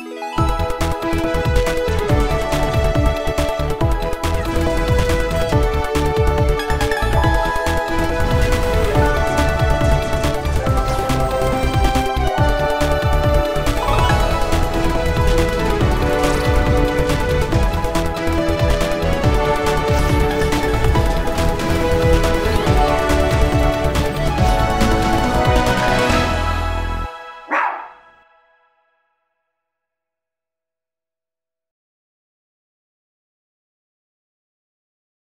Yeah.